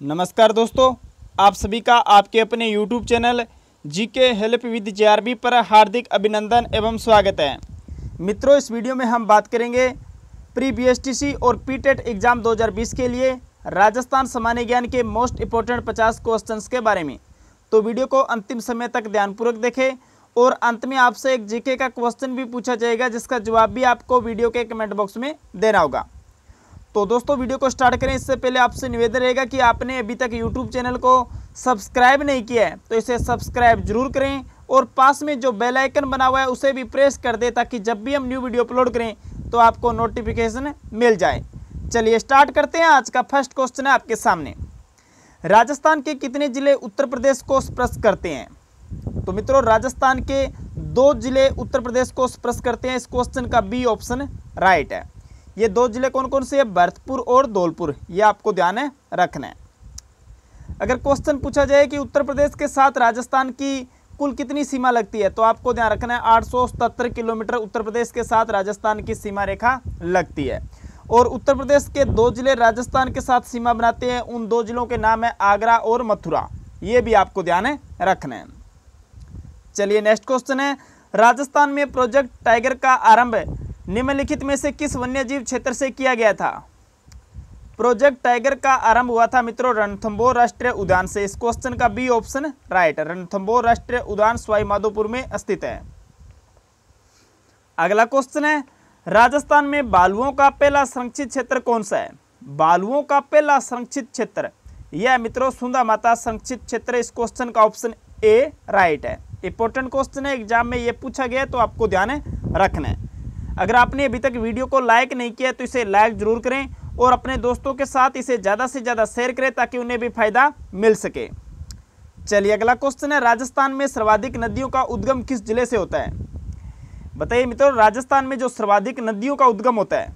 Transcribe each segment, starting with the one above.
नमस्कार दोस्तों, आप सभी का आपके अपने YouTube चैनल जी के हेल्प विद जे पर हार्दिक अभिनंदन एवं स्वागत है। मित्रों, इस वीडियो में हम बात करेंगे प्री बीएसटीसी और पीटेट एग्ज़ाम 2020 के लिए राजस्थान सामान्य ज्ञान के मोस्ट इंपॉर्टेंट 50 क्वेश्चंस के बारे में। तो वीडियो को अंतिम समय तक ध्यानपूर्वक देखें और अंत में आपसे एक जीके का क्वेश्चन भी पूछा जाएगा, जिसका जवाब भी आपको वीडियो के कमेंट बॉक्स में देना होगा। तो दोस्तों, वीडियो को स्टार्ट करें। इससे पहले आपसे निवेदन रहेगा कि आपने अभी तक यूट्यूब चैनल को सब्सक्राइब नहीं किया है तो इसे सब्सक्राइब ज़रूर करें और पास में जो बेल आइकन बना हुआ है, उसे भी प्रेस कर दें ताकि जब भी हम न्यू वीडियो अपलोड करें तो आपको नोटिफिकेशन मिल जाए। चलिए स्टार्ट करते हैं। आज का फ़र्स्ट क्वेश्चन है आपके सामने। राजस्थान के कितने ज़िले उत्तर प्रदेश को स्पर्श करते हैं? तो मित्रों, राजस्थान के दो ज़िले उत्तर प्रदेश को स्पर्श करते हैं। इस क्वेश्चन का बी ऑप्शन राइट है। ये दो ज़िले कौन कौन से हैं? भरतपुर और धौलपुर। ये आपको ध्यान है, रखना है। अगर क्वेश्चन पूछा जाए कि उत्तर प्रदेश के साथ राजस्थान की कुल कितनी सीमा लगती है तो आपको ध्यान रखना है, आठ किलोमीटर उत्तर प्रदेश के साथ राजस्थान की सीमा रेखा लगती है। और उत्तर प्रदेश के दो ज़िले राजस्थान के साथ सीमा बनाते हैं, उन दो जिलों के नाम है आगरा और मथुरा। ये भी आपको ध्यान रखना है। चलिए नेक्स्ट क्वेश्चन है। राजस्थान में प्रोजेक्ट टाइगर का आरंभ निम्नलिखित में से किस वन्यजीव क्षेत्र से किया गया था? प्रोजेक्ट टाइगर का आरंभ हुआ था मित्रों रणथंबोर राष्ट्रीय उद्यान से। इस क्वेश्चन का बी ऑप्शन राइट रणथंबोर राष्ट्रीय उद्यान स्वाईमाधोपुर में स्थित है। अगला क्वेश्चन है, राजस्थान में बालुओं का पहला संरक्षित क्षेत्र कौन सा है? बालुओं का पहला संरक्षित क्षेत्र। यह मित्रों सुंदा माता संरक्षित क्षेत्र। इस क्वेश्चन का ऑप्शन ए राइट है। इंपॉर्टेंट क्वेश्चन है एग्ज़ाम में यह पूछा गया तो आपको ध्यान रखना है। अगर आपने अभी तक वीडियो को लाइक नहीं किया तो इसे लाइक ज़रूर करें और अपने दोस्तों के साथ इसे ज़्यादा से ज़्यादा शेयर करें ताकि उन्हें भी फ़ायदा मिल सके। चलिए, अगला क्वेश्चन है, राजस्थान में सर्वाधिक नदियों का उद्गम किस ज़िले से होता है? बताइए मित्रों, राजस्थान में जो सर्वाधिक नदियों का उद्गम होता है,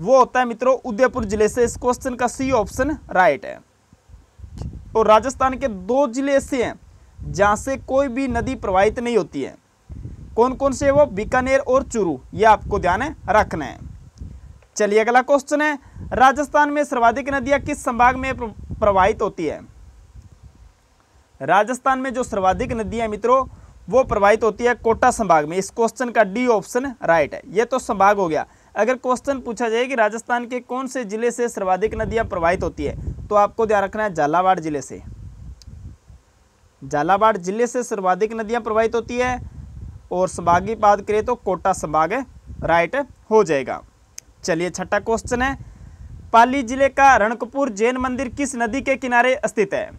वो होता है मित्रों उदयपुर ज़िले से। इस क्वेश्चन का सी ऑप्शन राइट है। और राजस्थान के दो ज़िले ऐसे हैं जहाँ से कोई भी नदी प्रवाहित नहीं होती है। कौन कौन से वो? बीकानेर और चूरू। ये आपको ध्यान रखना है। चलिए अगला क्वेश्चन है, राजस्थान में सर्वाधिक नदियाँ किस संभाग में प्रवाहित होती है? राजस्थान में जो सर्वाधिक नदियाँ मित्रों, वो प्रवाहित होती है कोटा संभाग में। इस क्वेश्चन का डी ऑप्शन राइट है। ये तो संभाग हो गया। अगर क्वेश्चन पूछा जाए कि राजस्थान के कौन से ज़िले से सर्वाधिक नदियाँ प्रवाहित होती है तो आपको ध्यान रखना है झालावाड़ ज़िले से। झालावाड़ ज़िले से सर्वाधिक नदियाँ प्रवाहित होती है और संभाग बात करें तो कोटा संभाग राइट हो जाएगा। चलिए छठा क्वेश्चन है। पाली ज़िले का रणकपुर जैन मंदिर किस नदी के किनारे स्थित है?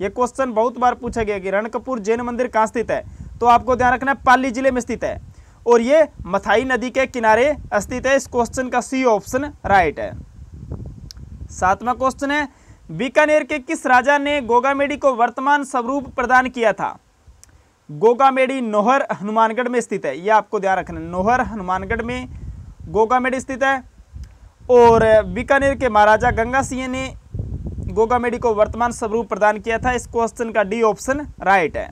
यह क्वेश्चन बहुत बार पूछा गया कि रणकपुर जैन मंदिर कहाँ स्थित है? तो आपको ध्यान रखना है, पाली ज़िले में स्थित है। और ये मथाई नदी के किनारे स्थित है। इस क्वेश्चन का सी ऑप्शन राइट है। सातवां क्वेश्चन है, बीकानेर के किस राजा ने गोगामेडी को वर्तमान स्वरूप प्रदान किया था? गोगामेडी नोहर हनुमानगढ़ में स्थित है। यह आपको ध्यान रखना नोहर हनुमानगढ़ में गोगामेडी स्थित है और बीकानेर के महाराजा गंगा सिंह ने गोगामेडी को वर्तमान स्वरूप प्रदान किया था। इस क्वेश्चन का डी ऑप्शन राइट है।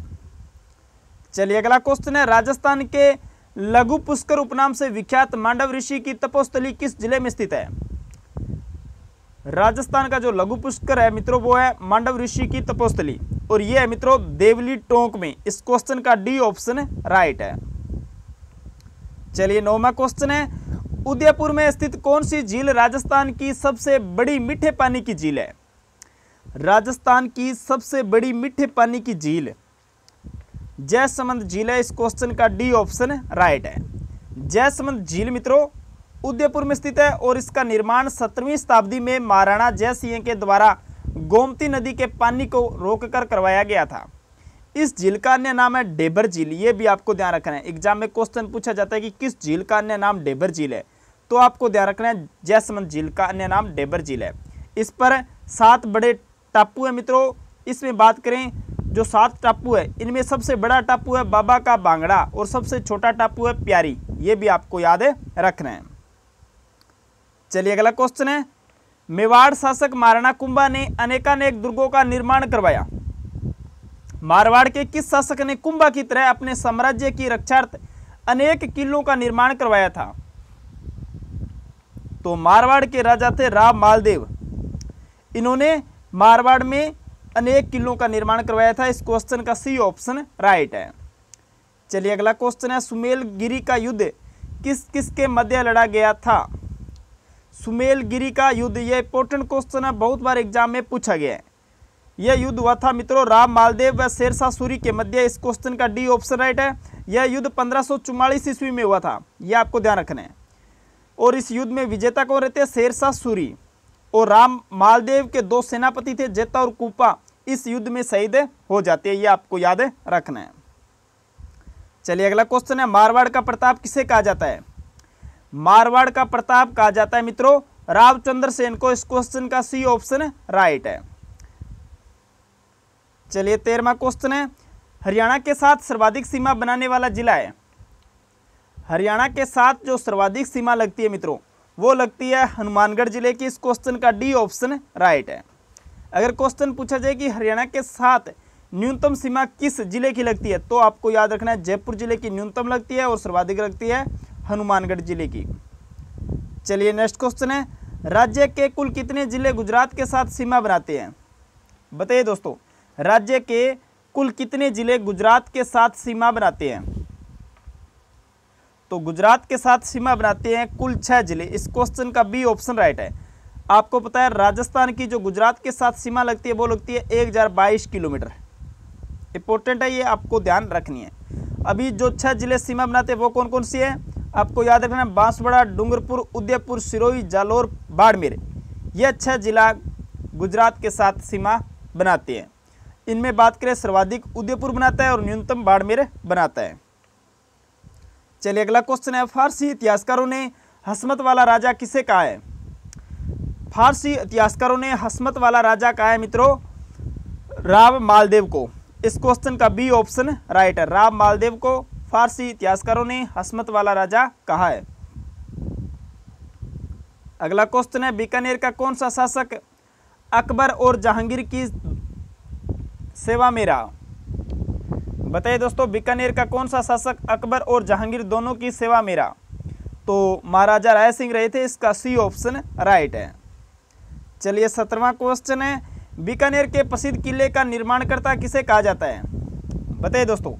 चलिए अगला क्वेश्चन है। राजस्थान के लघु पुष्कर उपनाम से विख्यात मांडव ऋषि की तपोस्थली किस ज़िले में स्थित है? राजस्थान का जो लघु पुष्कर है मित्रों, वो है मांडव ऋषि की तपोस्थली। और ये है मित्रों, देवली टोंक में। इस क्वेश्चन का डी ऑप्शन राइट है। चलिए नौवा क्वेश्चन है, उदयपुर में स्थित कौन सी झील राजस्थान की सबसे बड़ी मीठे पानी की झील है? राजस्थान की सबसे बड़ी मीठे पानी की झील। जयसमंद झील है, इस क्वेश्चन का डी ऑप्शन राइट है। जयसमंद झील मित्रों, उदयपुर में स्थित है और इसका निर्माण सत्रहवीं शताब्दी में महाराणा जय सिंह के द्वारा गोमती नदी के पानी को रोककर करवाया गया था। इस झील का अन्य नाम है डेबर झील, ये भी आपको ध्यान रखना है। एग्ज़ाम में क्वेश्चन पूछा जाता है कि किस झील का अन्य नाम डेबर झील है? तो आपको ध्यान रखना है जयसमंद झील का अन्य नाम डेबर झील है। इस पर सात बड़े टापू है मित्रों। इसमें बात करें, जो सात टापू है, इनमें सबसे बड़ा टापू है बाबा का बांगड़ा और सबसे छोटा टापू है प्यारी। ये भी आपको याद रखना है। चलिए अगला क्वेश्चन है। मेवाड़ शासक महाराणा कुंभा ने अनेकानेक दुर्गों का निर्माण करवाया। मारवाड़ के किस शासक ने कुंभा की तरह अपने साम्राज्य की रक्षार्थ अनेक किलों का निर्माण करवाया था? तो मारवाड़ के राजा थे राम मालदेव। इन्होंने मारवाड़ में अनेक किलों का निर्माण करवाया था। इस क्वेश्चन का सी ऑप्शन राइट है। चलिए अगला क्वेश्चन है, सुमेल गिरी का युद्ध किस किस के मध्य लड़ा गया था? सुमेल गिरी का युद्ध यह इंपॉर्टेंट क्वेश्चन है, बहुत बार एग्ज़ाम में पूछा गया है। यह युद्ध हुआ था मित्रों, राम मालदेव व शेरशाह सूरी के मध्य, इस क्वेश्चन का डी ऑप्शन राइट है। यह युद्ध पंद्रह ईस्वी में हुआ था यह आपको ध्यान रखना है। और इस युद्ध में विजेता कौन रहते? हैं शेरशाह सूरी। और राम मालदेव के दो सेनापति थे, जेता और कुपा, इस युद्ध में शहीद हो जाते हैं, ये आपको याद रखना है। चलिए अगला क्वेश्चन है, मारवाड़ का प्रताप किसे कहा जाता है? मारवाड़ का प्रताप कहा जाता है, मित्रों। रावचंद्र सेन को इस क्वेश्चन का सी ऑप्शन राइट है। चलिए, तेरहवा क्वेश्चन है। हरियाणा के साथ सर्वाधिक सीमा बनाने वाला जिला है। हरियाणा के साथ जो सर्वाधिक सीमा लगती है, मित्रों, वो लगती है हनुमानगढ़ ज़िले की। इस क्वेश्चन का डी ऑप्शन राइट है। अगर क्वेश्चन पूछा जाए कि हरियाणा के साथ न्यूनतम सीमा किस ज़िले की लगती है तो आपको याद रखना है, जयपुर ज़िले की न्यूनतम लगती है और सर्वाधिक लगती है। हनुमानगढ़ ज़िले की। चलिए नेक्स्ट क्वेश्चन है, राज्य के कुल कितने ज़िले गुजरात के साथ सीमा बनाते हैं? बताइए दोस्तों, राज्य के कुल कितने ज़िले गुजरात के साथ सीमा बनाते हैं? तो गुजरात के साथ सीमा बनाते हैं कुल छह ज़िले। इस क्वेश्चन का बी ऑप्शन राइट है। आपको पता है, राजस्थान की जो गुजरात के साथ सीमा लगती है, वो लगती है एक हज़ार बाईस किलोमीटर। इंपॉर्टेंट है, ये आपको ध्यान रखनी है। अभी जो छह ज़िले सीमा बनाते हैं, वो कौन कौन सी है? आपको याद रखना बांसवाड़ा, डूंगरपुर, उदयपुर, सिरोही, जालोर, बाड़मेर। ये छह जिला गुजरात के साथ सीमा बनाते हैं। इनमें बात करें, सर्वाधिक उदयपुर बनाता है और न्यूनतम बाड़मेर बनाता है। चलिए, अगला क्वेश्चन है, फारसी इतिहासकारों ने हसमत वाला राजा किसे कहा है? फारसी इतिहासकारों ने हसमत वाला राजा कहा है, मित्रों, राव मालदेव को। इस क्वेश्चन का बी ऑप्शन राइट है राव मालदेव को फारसी इतिहासकारों ने हसमत वाला राजा कहा है। अगला क्वेश्चन है, बीकानेर का कौन सा शासक अकबर और जहांगीर की सेवा में रहा? बताइए दोस्तों, बीकानेर का कौन सा शासक अकबर और जहांगीर दोनों की सेवा मेरा तो महाराजा राय सिंह रहे थे, इसका सी ऑप्शन राइट है। चलिए सत्रहवा क्वेश्चन है, बीकानेर के प्रसिद्ध किले का निर्माणकर्ता किसे कहा जाता है? बताइए दोस्तों।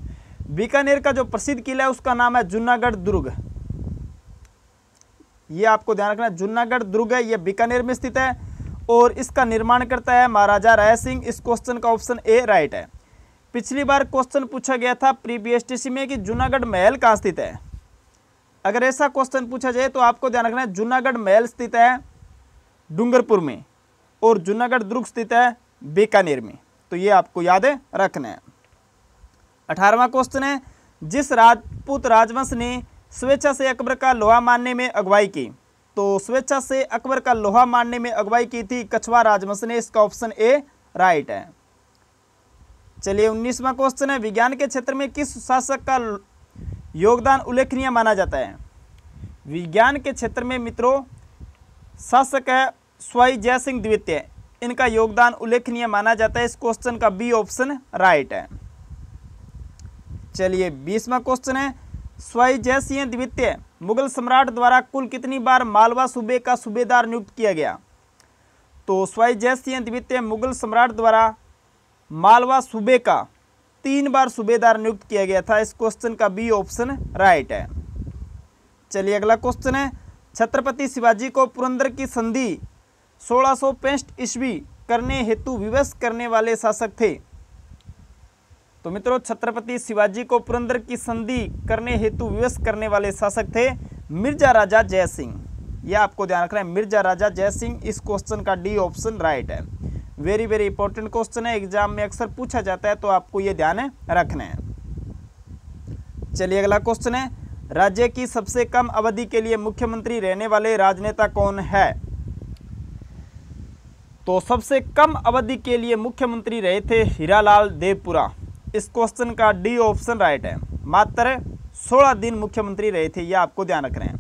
बीकानेर का जो प्रसिद्ध किला है, उसका नाम है जूनागढ़ दुर्ग। ये आपको ध्यान रखना है, जूनागढ़ दुर्ग है, ये बीकानेर में स्थित है और इसका निर्माण करता है महाराजा राय सिंह। इस क्वेश्चन का ऑप्शन ए राइट है। पिछली बार क्वेश्चन पूछा गया था प्री बी में कि जूनागढ़ महल कहाँ स्थित है। अगर ऐसा क्वेश्चन पूछा जाए तो आपको ध्यान रखना है, जूनागढ़ महल स्थित है डूंगरपुर में और जूनागढ़ दुर्ग स्थित है बीकानेर में। तो ये आपको याद रखना है। अठारहवा क्वेश्चन है जिस राजपूत राजवंश ने स्वेच्छा से अकबर का लोहा मारने में अगुवाई की तो स्वेच्छा से अकबर का लोहा मारने में अगुवाई की थी कछवा राजवंश ने, इसका ऑप्शन ए राइट है। चलिए उन्नीसवा क्वेश्चन है विज्ञान के क्षेत्र में किस शासक का योगदान उल्लेखनीय माना जाता है? विज्ञान के क्षेत्र में मित्रों, शासक है स्वाई जय सिंह द्वितीय। इनका योगदान उल्लेखनीय माना जाता है, इस क्वेश्चन का बी ऑप्शन राइट है। चलिए बीसवा क्वेश्चन है। स्वाई जय द्वितीय, मुगल सम्राट द्वारा कुल कितनी बार मालवा सूबे का सूबेदार नियुक्त किया गया? तो स्वाई जय द्वितीय, मुगल सम्राट द्वारा मालवा सूबे का तीन बार सूबेदार नियुक्त किया गया था। इस क्वेश्चन का बी ऑप्शन राइट है। चलिए अगला क्वेश्चन है। छत्रपति शिवाजी को पुरंदर की संधि सोलह ईस्वी करने हेतु विवश करने वाले शासक थे। तो मित्रों, छत्रपति शिवाजी को पुरंदर की संधि करने हेतु विवश करने वाले शासक थे मिर्ज़ा राजा जय सिंह। यह आपको ध्यान रखना है, मिर्ज़ा राजा जय सिंह, इस क्वेश्चन का डी ऑप्शन राइट है। वेरी वेरी इंपॉर्टेंट क्वेश्चन है एग्ज़ाम में अक्सर पूछा जाता है तो आपको ये ध्यान रखना है। चलिए अगला क्वेश्चन है, राज्य की सबसे कम अवधि के लिए मुख्यमंत्री रहने वाले राजनेता कौन है? तो सबसे कम अवधि के लिए मुख्यमंत्री रहे थे हीरालाल देवपुरा। इस क्वेश्चन का डी ऑप्शन राइट है। मात्र 16 दिन मुख्यमंत्री रहे थे यह आपको ध्यान रखना है।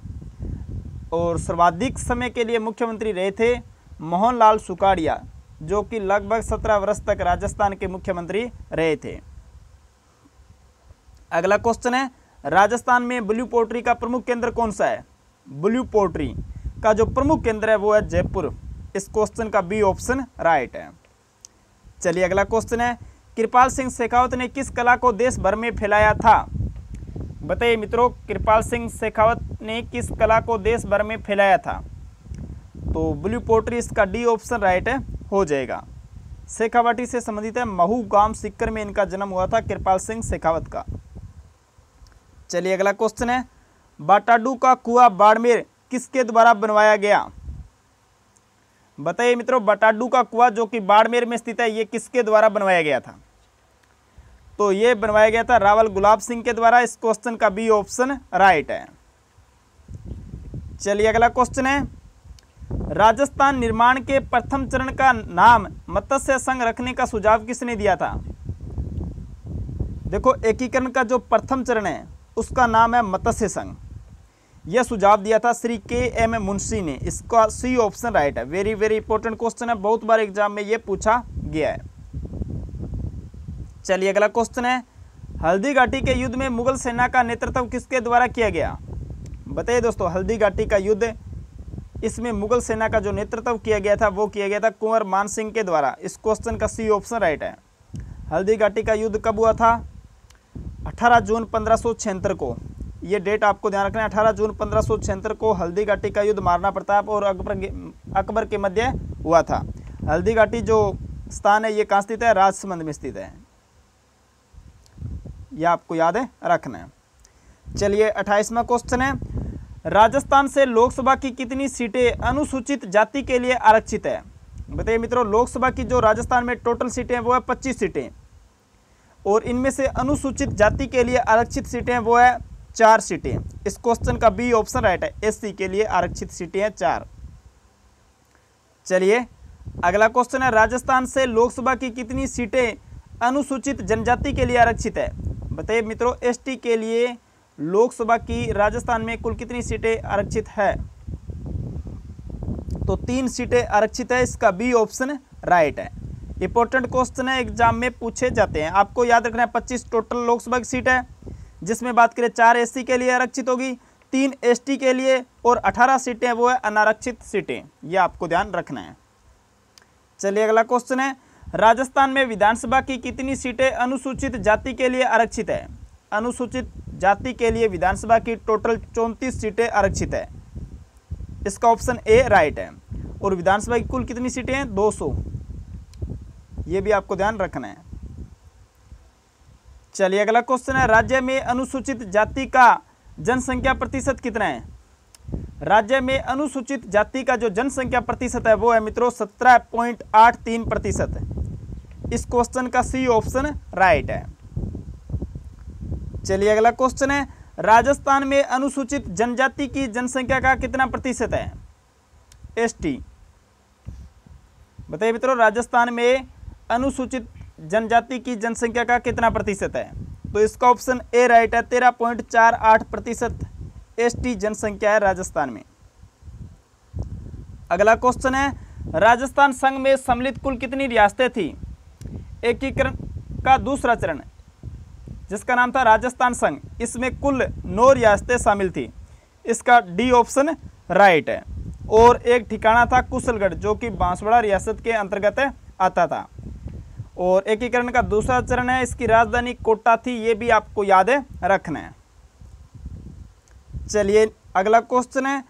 और सर्वाधिक समय के लिए मुख्यमंत्री रहे थे मोहनलाल सुकाड़िया, जो कि लगभग सत्रह वर्ष तक राजस्थान के मुख्यमंत्री रहे थे। अगला क्वेश्चन है, राजस्थान में ब्लू पोल्ट्री का प्रमुख केंद्र कौन सा है? ब्लू पोल्ट्री का जो प्रमुख केंद्र है, वो है जयपुर। इस क्वेश्चन का बी ऑप्शन राइट है। चलिए अगला क्वेश्चन है कृपाल सिंह शेखावत ने किस कला को देश भर में फैलाया था? बताइए मित्रों, कृपाल सिंह शेखावत ने किस कला को देश भर में फैलाया था? तो ब्लू पोट्री इसका डी ऑप्शन राइट हो जाएगा। शेखावाटी से संबंधित है, महू गाँव सिक्कर में इनका जन्म हुआ था, कृपाल सिंह शेखावत का। चलिए अगला क्वेश्चन है, बाटाडू का कुआ बाड़मेर किसके द्वारा बनवाया गया? बताइए मित्रों, बटाडू का कुआ जो कि बाड़मेर में स्थित है, ये किसके द्वारा बनवाया गया था? तो ये बनवाया गया था रावल गुलाब सिंह के द्वारा। इस क्वेश्चन का बी ऑप्शन राइट है। चलिए अगला क्वेश्चन है। राजस्थान निर्माण के प्रथम चरण का नाम मत्स्य संघ रखने का सुझाव किसने दिया था? देखो, एकीकरण का जो प्रथम चरण है, उसका नाम है मत्स्य संघ। यह सुझाव दिया था श्री के एम मुंशी ने। इसका सी ऑप्शन राइट है। वेरी वेरी इंपॉर्टेंट क्वेश्चन है। बहुत बार एग्ज़ाम में यह पूछा गया है। चलिए अगला क्वेश्चन है। हल्दी घाटी के युद्ध में मुगल सेना का नेतृत्व किसके द्वारा किया गया? बताइए दोस्तों, हल्दी घाटी का युद्ध, इसमें मुगल सेना का जो नेतृत्व किया गया था, वो किया गया था कुंवर मान सिंह के द्वारा। इस क्वेश्चन का सी ऑप्शन राइट है। हल्दी घाटी का युद्ध कब हुआ था? 18 जून पंद्रह को। ये डेट आपको ध्यान रखना है। अठारह जून पंद्रह को हल्दी घाटी का युद्ध मारना, प्रताप और अकबर अकबर के मध्य हुआ था। हल्दी घाटी जो स्थान है, ये कहाँ स्थित है? राजसमंद में स्थित है। यह आपको याद है, रखना है। चलिए अट्ठाईसवा क्वेश्चन है। राजस्थान से लोकसभा की कितनी सीटें अनुसूचित जाति के लिए आरक्षित है? बताइए मित्रों, लोकसभा की जो राजस्थान में टोटल सीटें वो है पच्चीस सीटें। और इनमें से अनुसूचित जाति के लिए आरक्षित सीटें वो है चार सीटें। इस क्वेश्चन का बी ऑप्शन राइट है। एससी के लिए आरक्षित सीटें हैं चार। चलिए, अगला क्वेश्चन है। राजस्थान से लोकसभा की कितनी सीटें अनुसूचित जनजाति के लिए आरक्षित है? बताइए मित्रों, एसटी के लिए लोकसभा की राजस्थान में कुल कितनी सीटें आरक्षित है? तो तीन सीटें आरक्षित है, इसका बी ऑप्शन राइट है। इंपॉर्टेंट क्वेश्चन है, एग्ज़ाम में पूछे जाते हैं। आपको याद रखना है, पच्चीस टोटल लोकसभा की सीट है, जिसमें बात करें चार एससी के लिए आरक्षित होगी, तीन एसटी के लिए और अठारह सीटें, वो है अनारक्षित सीटें। ये आपको ध्यान रखना है। चलिए अगला क्वेश्चन है राजस्थान में विधानसभा की कितनी सीटें अनुसूचित जाति के लिए आरक्षित है? अनुसूचित जाति के लिए विधानसभा की टोटल चौंतीस सीटें आरक्षित है। इसका ऑप्शन ए राइट है। और विधानसभा की कुल कितनी सीटें हैं? 200 ये भी आपको ध्यान रखना है। चलिए अगला क्वेश्चन है, राज्य में अनुसूचित जाति का जनसंख्या प्रतिशत कितना है? राज्य में अनुसूचित जाति का जो जनसंख्या प्रतिशत है, वो है मित्रों सत्रह पॉइंट आठ तीन प्रतिशत इस क्वेश्चन का सी ऑप्शन राइट है। चलिए अगला क्वेश्चन है, राजस्थान में अनुसूचित जनजाति की जनसंख्या का कितना प्रतिशत है? एसटी बताइए मित्रों, राजस्थान में अनुसूचित जनजाति की जनसंख्या का कितना प्रतिशत है? तो इसका ऑप्शन ए राइट है, तेरह पॉइंट चार आठ प्रतिशत। एसटी जनसंख्या है राजस्थान में। अगला क्वेश्चन है, राजस्थान संघ में सम्मिलित कुल कितनी रियासतें थी? एकीकरण का दूसरा चरण, जिसका नाम था राजस्थान संघ। इसमें कुल नौ रियासतें शामिल थी। इसका डी ऑप्शन राइट है। और एक ठिकाना था कुशलगढ़, जो कि बांसवाड़ा रियासत के अंतर्गत आता था। और एकीकरण का दूसरा चरण है, इसकी राजधानी कोटा थी, ये भी आपको याद रखना है। चलिए अगला क्वेश्चन है।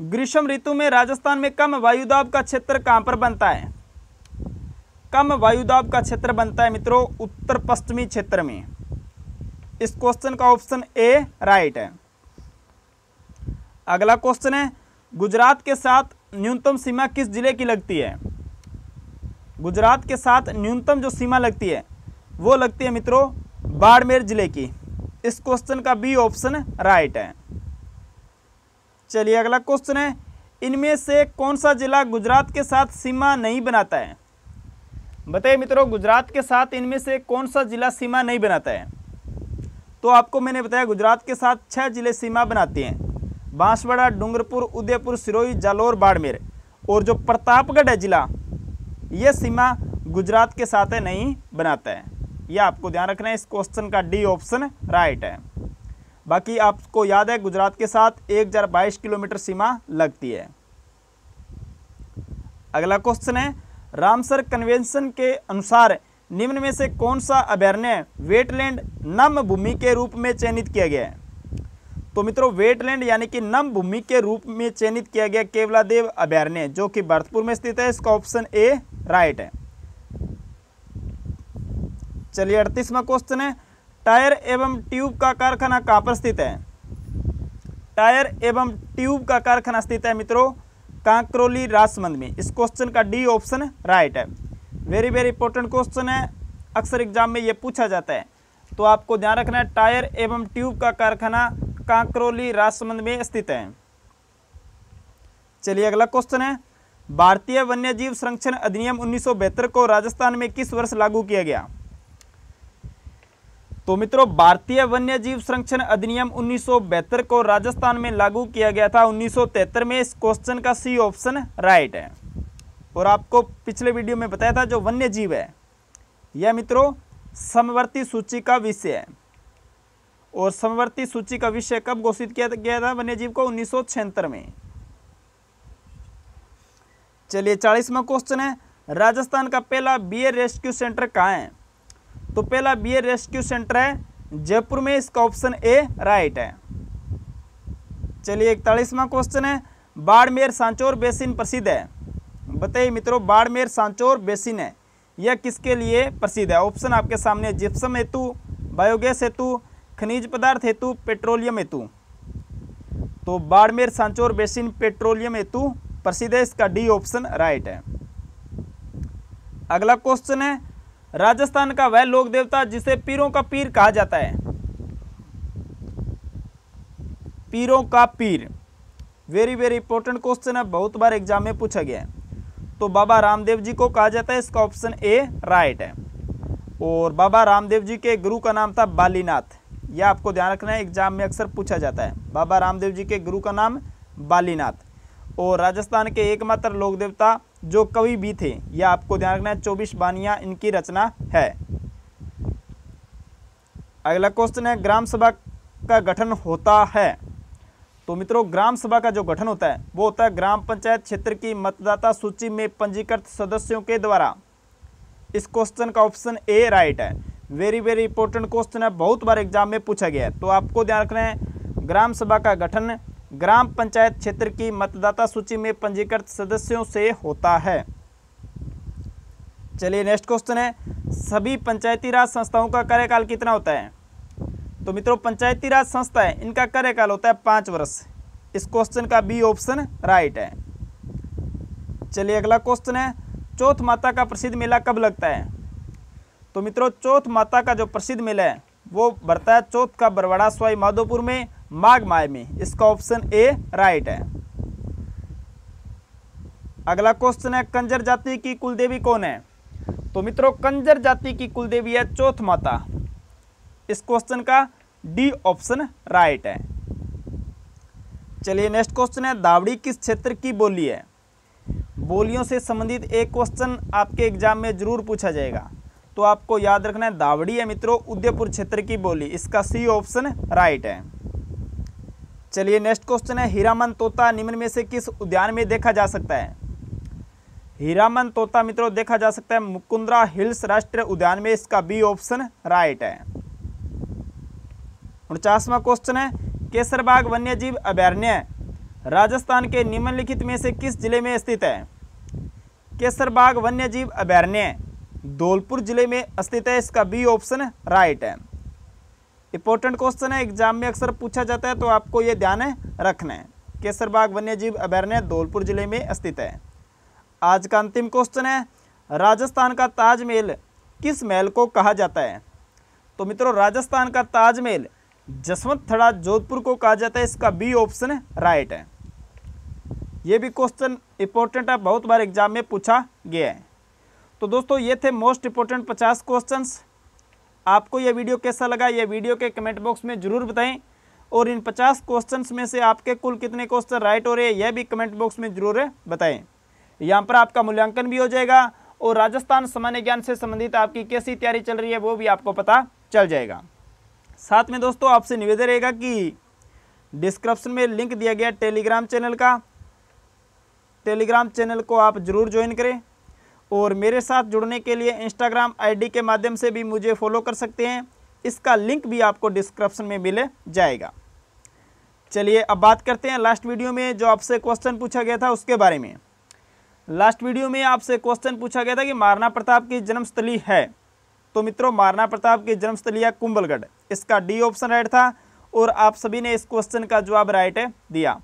ग्रीष्म ऋतु में राजस्थान में कम वायुदाब का क्षेत्र कहाँ पर बनता है? कम वायुदाब का क्षेत्र बनता है मित्रों, उत्तर पश्चिमी क्षेत्र में। इस क्वेश्चन का ऑप्शन ए राइट है। अगला क्वेश्चन है, गुजरात के साथ न्यूनतम सीमा किस ज़िले की लगती है? गुजरात के साथ न्यूनतम जो सीमा लगती है, वो लगती है मित्रों, बाड़मेर ज़िले की। इस क्वेश्चन का बी ऑप्शन राइट है। चलिए अगला क्वेश्चन है। इनमें से कौन सा जिला गुजरात के साथ सीमा नहीं बनाता है? बताइए मित्रों, गुजरात के साथ इनमें से कौन सा जिला सीमा नहीं बनाता है? तो आपको मैंने बताया, गुजरात के साथ छह ज़िले सीमा बनाते हैं। बांसवाड़ा, डूंगरपुर, उदयपुर, सिरोही, जालोर, बाड़मेर। और जो प्रतापगढ़ है जिला, ये सीमा गुजरात के साथ नहीं बनाता है। यह आपको ध्यान रखना है, इस क्वेश्चन का डी ऑप्शन राइट है। बाकी आपको याद है गुजरात के साथ एक हज़ार बाईस किलोमीटर सीमा लगती है। अगला क्वेश्चन है, रामसर कन्वेंशन के अनुसार निम्न में से कौन सा अभ्यारण्य वेटलैंड नम भूमि के रूप में चयनित किया गया है? तो मित्रों वेटलैंड यानी कि नम भूमि के रूप में चयनित किया गया केवलादेव अभ्यारण्य, जो कि भरतपुर में स्थित है, इसका ऑप्शन ए राइट है। चलिए अड़तीसवा क्वेश्चन है टायर एवं ट्यूब का कारखाना कहाँ पर स्थित है? टायर एवं ट्यूब का कारखाना स्थित है मित्रों कांकरोली राजसमंद में। इस क्वेश्चन का डी ऑप्शन राइट है। वेरी वेरी इंपॉर्टेंट क्वेश्चन है। अक्सर एग्ज़ाम में ये पूछा जाता है। तो आपको ध्यान रखना है, टायर एवं ट्यूब का कारखाना कांकरोली राजसमंद में स्थित है। चलिए अगला क्वेश्चन है। भारतीय वन्यजीव संरक्षण अधिनियम उन्नीस सौ बहत्तर को राजस्थान में किस वर्ष लागू किया गया? तो मित्रों, भारतीय वन्य जीव संरक्षण अधिनियम उन्नीस को राजस्थान में लागू किया गया था। उन्नीस में इस क्वेश्चन का सी ऑप्शन राइट है। और आपको पिछले वीडियो में बताया था जो वन्य जीव है, यह मित्रों, समवर्ती सूची का विषय है। और समवर्ती सूची का विषय कब घोषित किया गया था वन्य जीव को? उन्नीस सौ छिहत्तर में। चलिए, चालीसवा क्वेश्चन है, राजस्थान का पहला बियर रेस्क्यू सेंटर कहाँ है? तो पहला बियर रेस्क्यू सेंटर है। जयपुर में इसका ऑप्शन ए राइट है। चलिए इकतालीसवा क्वेश्चन है। बाड़मेर सांचौर बेसिन प्रसिद्ध है। बताइए मित्रों, बाड़मेर सांचौर बेसिन है। यह किसके लिए प्रसिद्ध है? ऑप्शन आपके सामने जिप्सम हेतु बायोगैस हेतु, खनिज पदार्थ हेतु पेट्रोलियम हेतु। तो बाड़मेर सांचौर बेसिन पेट्रोलियम हेतु प्रसिद्ध है। इसका डी ऑप्शन राइट है। अगला क्वेश्चन है। राजस्थान का वह लोक देवता जिसे पीरों का पीर कहा जाता है। पीरों का पीर। वेरी वेरी इंपॉर्टेंट क्वेश्चन है। बहुत बार एग्ज़ाम में पूछा गया है। तो बाबा रामदेव जी को कहा जाता है, इसका ऑप्शन ए राइट है। और बाबा रामदेव जी के गुरु का नाम था बालीनाथ। यह आपको ध्यान रखना है एग्ज़ाम में अक्सर पूछा जाता है। बाबा रामदेव जी के गुरु का नाम बालीनाथ। और राजस्थान के एकमात्र लोक देवता जो कवि भी थे। यह आपको ध्यान रखना है, चौबीस बानियाँ इनकी रचना है। अगला क्वेश्चन है, ग्राम सभा का गठन होता है। तो मित्रों, ग्राम सभा का जो गठन होता है, वो होता है ग्राम पंचायत क्षेत्र की मतदाता सूची में पंजीकृत सदस्यों के द्वारा। इस क्वेश्चन का ऑप्शन ए राइट है। वेरी वेरी इंपॉर्टेंट क्वेश्चन है। बहुत बार एग्ज़ाम में पूछा गया है। तो आपको ध्यान रखना है, ग्राम सभा का गठन ग्राम पंचायत क्षेत्र की मतदाता सूची में पंजीकृत सदस्यों से होता है। चलिए नेक्स्ट क्वेश्चन है। सभी पंचायती राज संस्थाओं का कार्यकाल कितना होता है? तो मित्रों, पंचायती राज संस्था है, इनका कार्यकाल होता है पाँच वर्ष। इस क्वेश्चन का बी ऑप्शन राइट है। चलिए अगला क्वेश्चन है। चौथ माता का प्रसिद्ध मेला कब लगता है? तो मित्रों, चौथ माता का जो प्रसिद्ध मेला है, वो बढ़ता है चौथ का बरवाड़ा स्वाई माधोपुर में। माघ माह में, इसका ऑप्शन ए राइट है। अगला क्वेश्चन है, कंजर जाति की कुलदेवी कौन है? तो मित्रों, कंजर जाति की कुलदेवी है चौथ माता। इस क्वेश्चन का डी ऑप्शन राइट है। चलिए नेक्स्ट क्वेश्चन है, दावड़ी किस क्षेत्र की बोली है? बोलियों से संबंधित एक क्वेश्चन आपके एग्ज़ाम में ज़रूर पूछा जाएगा। तो आपको याद रखना है, दावड़ी है मित्रों, उदयपुर क्षेत्र की बोली, इसका सी ऑप्शन राइट है। चलिए नेक्स्ट क्वेश्चन है, हीरामन तोता निम्न में से किस उद्यान में देखा जा सकता है? हीरामन तोता मित्रों, देखा जा सकता है मुकुंदरा हिल्स राष्ट्रीय उद्यान में, इसका बी ऑप्शन राइट है। उनचासवा क्वेश्चन है, केसरबाग वन्यजीव अभ्यारण्य, राजस्थान के निम्नलिखित में से किस ज़िले में स्थित है? केसरबाग वन्यजीव अभ्यारण्य, धौलपुर ज़िले में स्थित है, इसका बी ऑप्शन राइट है। इंपॉर्टेंट क्वेश्चन है एग्ज़ाम में अक्सर पूछा जाता है तो आपको ये ध्यान रखना है। केसरबाग वन्यजीव अभ्यारण्य धौलपुर ज़िले में स्थित है। आज का अंतिम क्वेश्चन है, राजस्थान का ताजमहल किस महल को कहा जाता है? तो मित्रों, राजस्थान का ताजमहल जसवंत थड़ा जोधपुर को कहा जाता है, इसका बी ऑप्शन राइट है। ये भी क्वेश्चन इंपॉर्टेंट है, बहुत बार एग्ज़ाम में पूछा गया है। तो दोस्तों, ये थे मोस्ट इंपॉर्टेंट पचास क्वेश्चंस आपको यह वीडियो कैसा लगा, यह वीडियो के कमेंट बॉक्स में ज़रूर बताएँ। और इन पचास क्वेश्चंस में से आपके कुल कितने क्वेश्चन राइट हो रहे हैं, यह भी कमेंट बॉक्स में ज़रूर बताएँ। यहाँ पर आपका मूल्यांकन भी हो जाएगा और राजस्थान सामान्य ज्ञान से संबंधित आपकी कैसी तैयारी चल रही है, वो भी आपको पता चल जाएगा। साथ में दोस्तों, आपसे निवेदन रहेगा कि डिस्क्रिप्शन में लिंक दिया गया टेलीग्राम चैनल का। टेलीग्राम चैनल को आप ज़रूर ज्वाइन करें। और मेरे साथ जुड़ने के लिए इंस्टाग्राम आईडी के माध्यम से भी मुझे फॉलो कर सकते हैं। इसका लिंक भी आपको डिस्क्रिप्शन में मिल जाएगा। चलिए अब बात करते हैं लास्ट वीडियो में जो आपसे क्वेश्चन पूछा गया था उसके बारे में। लास्ट वीडियो में आपसे क्वेश्चन पूछा गया था कि महाराणा प्रताप की जन्मस्थली है। तो मित्रों महाराणा प्रताप की जन्मस्थली है कुंभलगढ़। इसका डी ऑप्शन राइट था और आप सभी ने इस क्वेश्चन का जवाब राइट दिया।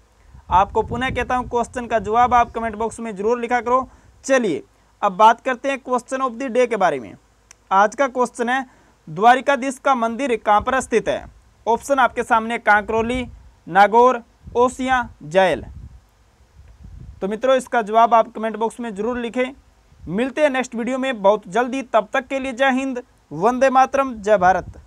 आपको पुनः कहता हूँ क्वेश्चन का जवाब आप कमेंट बॉक्स में ज़रूर लिखा करो। चलिए अब बात करते हैं क्वेश्चन ऑफ़ द डे के बारे में। आज का क्वेश्चन है, द्वारिकाधीश का मंदिर कहाँ पर स्थित है? ऑप्शन आपके सामने कांकरोली, नागौर, ओसिया जैल तो मित्रों, इसका जवाब आप कमेंट बॉक्स में ज़रूर लिखें। मिलते हैं नेक्स्ट वीडियो में। बहुत जल्दी, तब तक के लिए जय हिंद, वंदे मातरम, जय भारत।